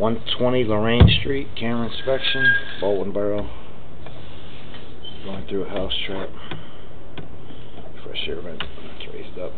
120 Lorraine Street, camera inspection, Borough. Going through a house trap. Fresh air vent, it's raised up.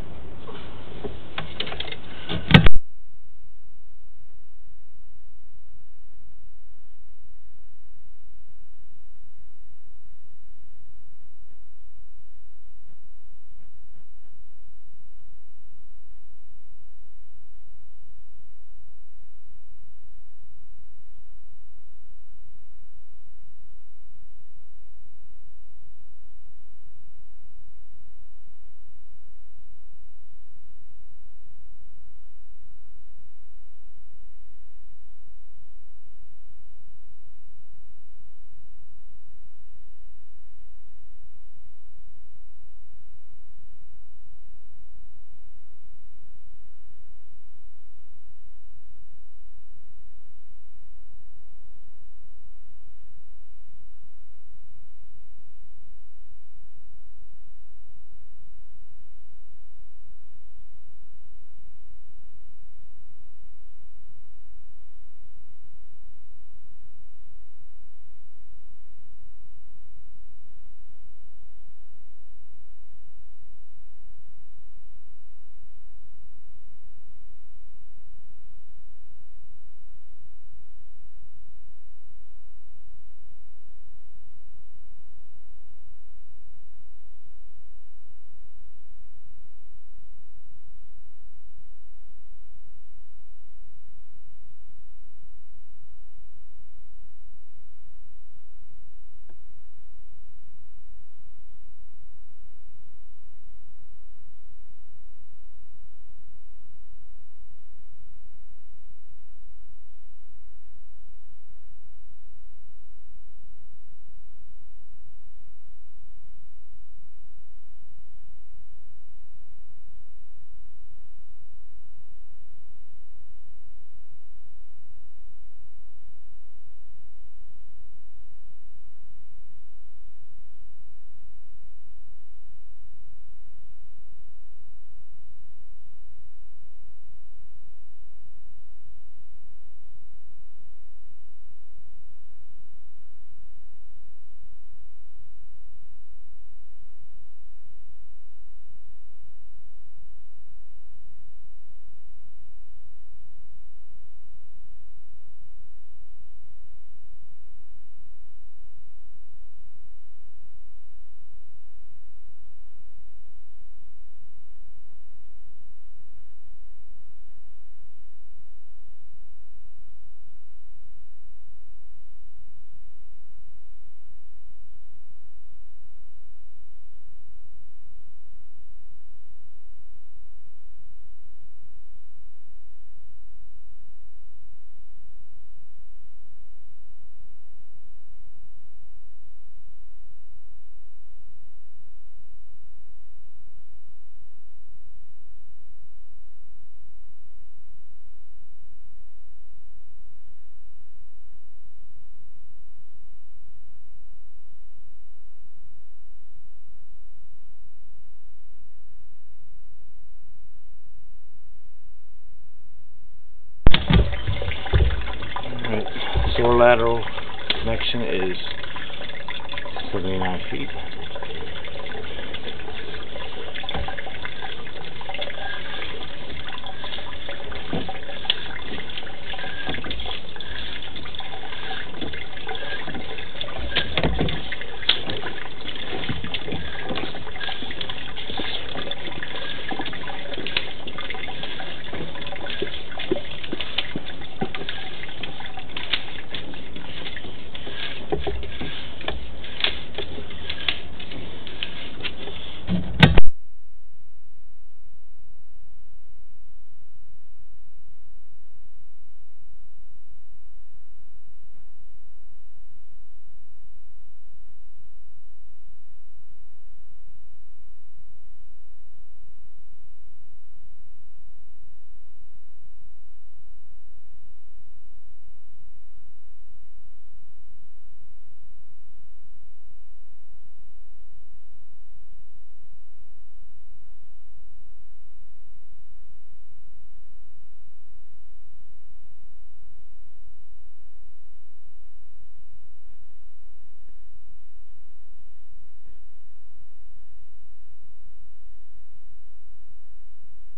Lateral connection is 79 feet.